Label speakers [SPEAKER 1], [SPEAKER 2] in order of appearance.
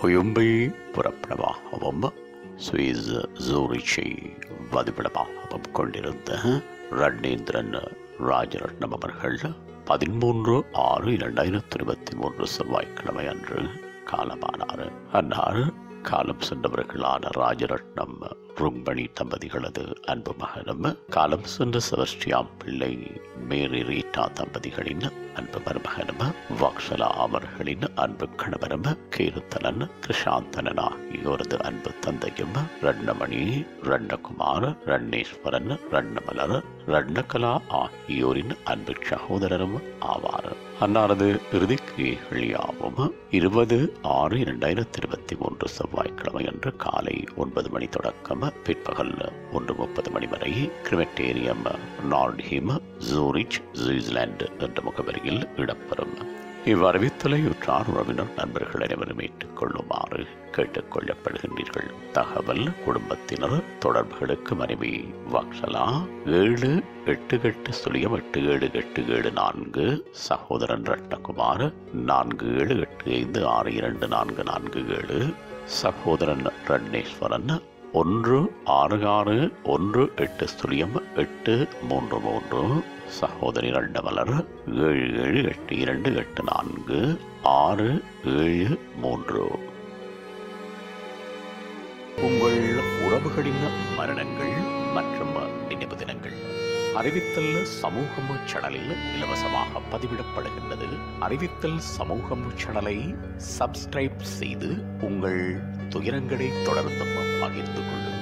[SPEAKER 1] கொழும்பை புறப்படமாகவும் Swiss ஜூரிச்சை வதிவிடமாகவும் கொண்டிருந்த ரட்னேந்திரன் ராஜரட்னம் அவர்கள் பதிமூன்று ஆறு இரண்டாயிரத்தி இருபத்தி மூன்று செவ்வாய்க்கிழமை அன்று காலமானார். அன்னார் காலம் சென்றவர்களான ராஜரட்னம் ருக்மணி தம்பதிகளது அன்பு மகனும் காலம் சென்ற செபஸ்டியாம் பிள்ளை மேரி ரீட்டா தம்பதிகளின் அன்பு மருமகனும் வாக்ஷலா அவர்களின் அன்பு கணவரும் கீர்த்தனன் கிருஷாந்தனன் ஆகியோரது அன்பு தந்தையும் ரண்ணமணி ரட்னகுமார் ரண்ணேஸ்வரன் ரண்ணமலர் ரட்னகலா ஆகியோரின் அன்பு சகோதரரும் ஆவார். அன்னாரது இறுதிக்கிரியைகள் யாவும் இருபது ஆறு இரண்டாயிரத்தி இருபத்தி மூன்று செவ்வாய்க்கிழமை அன்று காலை ஒன்பது மணி தொடக்கம் பிற்பகல் ஒன்று முப்பது மணி வரை கிரிமெட்டேரியம் நார்ட்ஹிம் ஜூரிச் சுவிட்சர்லாந்து என்ற முகவரியில் இடம்பெறும். இவ்வறிவித்தலை உற்றார் உறவினர் நண்பர்கள் அனைவரும் ஏற்றுக்கொள்ளுமாறு கேட்டுக்கொள்ளப்படுகின்றீர்கள். தகவல் குடும்பத்தினர் தொடர்புகளுக்கு மனைவி வக்ஷலா ஏழு எட்டு எட்டு சுழியம் எட்டு ஏழு எட்டு ஏழு நான்கு சகோதரன் ரட்னகுமார் நான்கு ஏழு எட்டு ஐந்து ஆறு இரண்டு நான்கு நான்கு ஏழு சகோதரன் ரட்னேஸ்வரன் ஒன்று ஆறு ஆறு ஒன்று எட்டு சுழியம் எட்டு மூன்று மூன்று சகோதரி ரண்டமலர் ஏழு ஏழு எட்டு இரண்டு எட்டு நான்கு ஆறு ஏழு மூன்று. உறவுகளின் மரணங்கள் மற்றும் நினைவு தினங்கள். அறிவித்தல் சமூகம் சேனலில் இலவசமாக பதிவிடப்படுகின்றது. அறிவித்தல் சமூகம் சேனலை சப்ஸ்கிரைப் செய்து உங்கள் துயரங்களை தொடர்ந்து பகிர்ந்து கொள்ளுங்கள்.